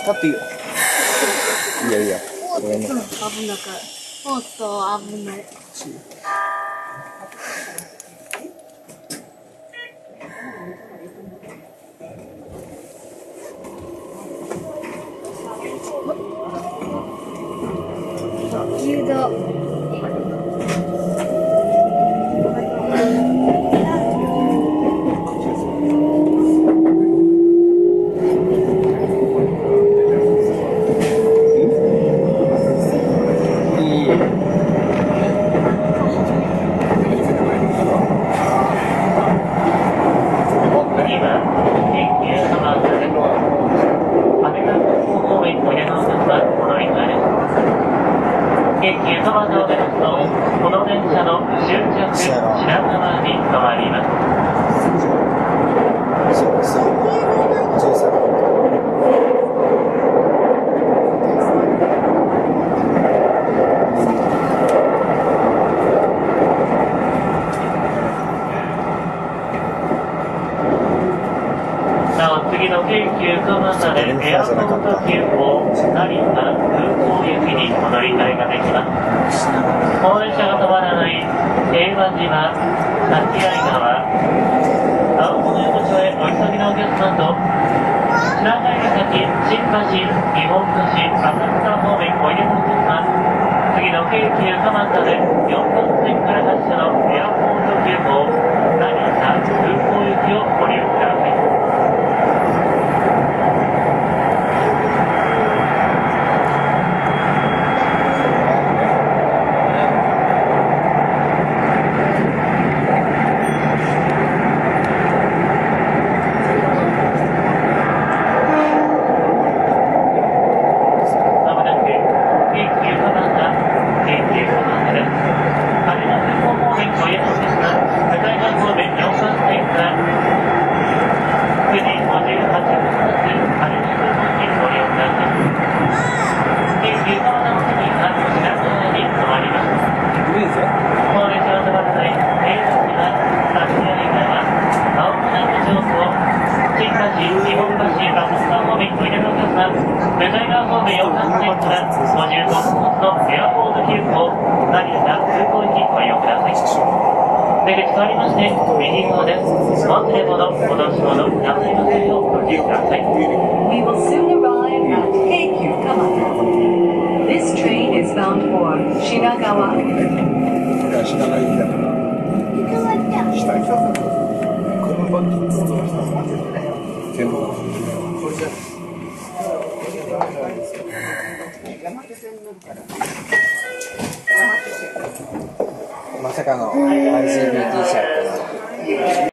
立っていいよいいよいいよごめんね危なかった。もっと危ない。急だ。いいよ次は、京急浜松です。羽田空港方面お出のお客はこの1台です。京急浜松を出ますと、この電車の終着、品川に停まります。次の京急蒲田でエアポート急行成田空港行きにお乗り換えができます。この電車が止まらない平和島、滝合川、青物横丁へお急ぎのお客さんと、品川崎、新橋、日本橋、浅草方面おいでのお客さん、次の京急蒲田で4本線から発車のエアポート急行成田空港行きをご利用ください。まもなく京急蒲田、京急蒲田です。羽田空港方面おいでのお客様、向かい側方面4番線から9時58分発、羽田空港にご利用ください。京急蒲田の次は品川に停まります。いいぜこの列車は止まらない平和島、滝合川、青物横丁と、新橋、日本橋、浅草方面おいでのお客様、向かい側方面4番線から55分のエアポート急行、成田空港行きご利用ください。出口変わりまして、右側です。お忘れ物、お出し物、なさいませんようご注意ください。We will soon arrive at Keikyu Kamata. This train is bound for Shinagawa. 品川行きだから下行きだこのバッグずっと全部まさかの LGBT シャツ。